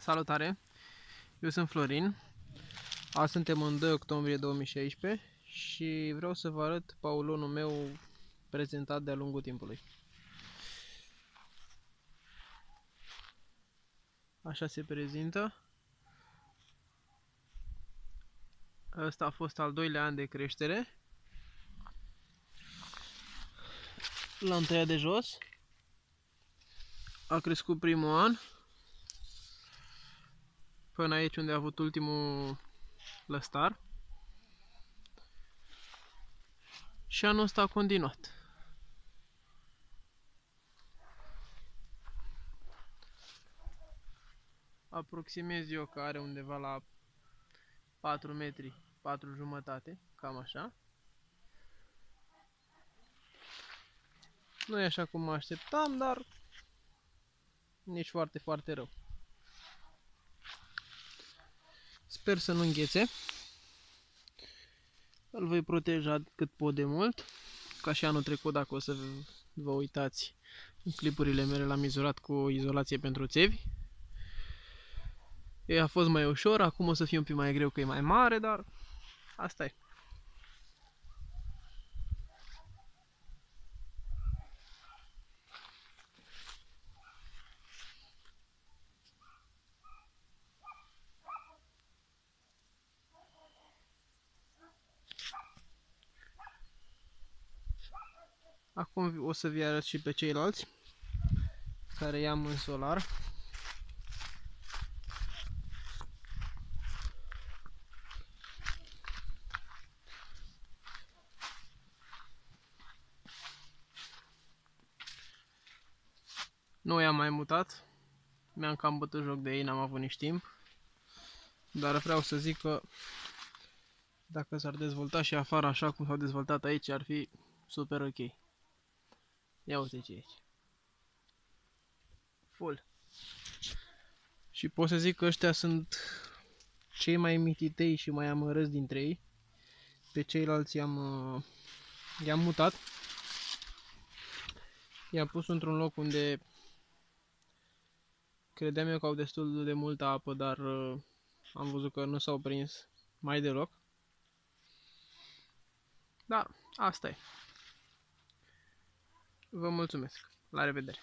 Salutare! Eu sunt Florin. Azi suntem în 2 octombrie 2016 și vreau să vă arăt paulonul meu prezentat de-a lungul timpului. Așa se prezintă. Ăsta a fost al doilea an de creștere. L-am tăiat de jos. A crescut primul an până aici unde a avut ultimul lăstar. Și anul ăsta a continuat. Aproximez eu că are undeva la 4 metri, 4 jumătate, cam așa. Nu e așa cum mă așteptam, dar nici foarte, foarte rău. Sper să nu înghețe. Îl voi proteja cât pot de mult. Ca și anul trecut, dacă o să vă uitați în clipurile mele, l-am izolat cu izolație pentru țevi. E, a fost mai ușor, acum o să fie un pic mai greu că e mai mare, dar asta e. Acum o să vi arăt și pe ceilalți care i-am în solar. Nu i-am mai mutat. Mi-am cam bătut joc de ei, n-am avut nici timp. Dar vreau să zic că dacă s-ar dezvolta și afară așa cum s-au dezvoltat aici, ar fi super ok. Ia uite ce e aici. Full. Și pot să zic că ăștia sunt cei mai mititei și mai amărăți dintre ei. Pe ceilalți i-am uh, i-am mutat. I-am pus într-un loc unde credeam eu că au destul de multă apă, dar uh, am văzut că nu s-au prins mai deloc. Dar asta e. Vă mulțumesc. La revedere!